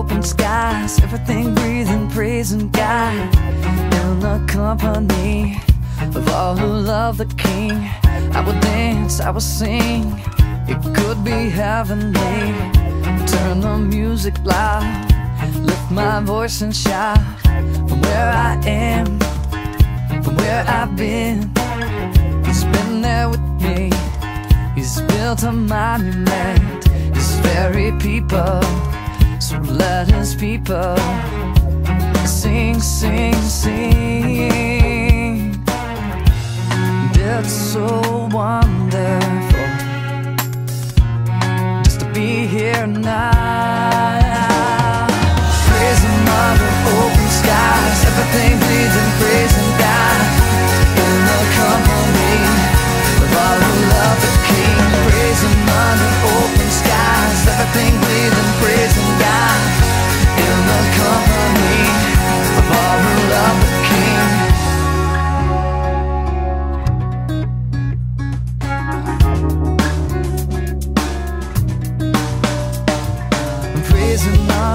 open skies, everything breathing, praising God. In the company of all who love the King. I will dance, I will sing, it could be heavenly. Turn the music loud, lift my voice and shout. From where I am, from where I've been. He's been there with me, He's built a monument, His people. So let us people sing, sing, sing. It's so wonderful just to be here now.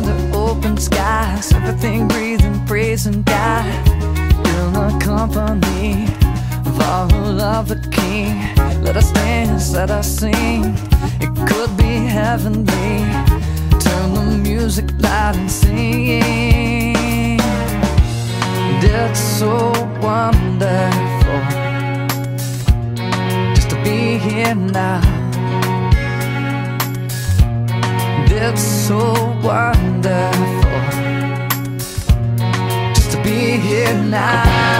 Under open skies, everything breathing, praising God in the company of all love the King. Let us dance, let us sing. It could be heavenly. Turn the music loud and sing. It's so wonderful just to be here now. It's so wonderful just to be here now.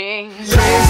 Kings.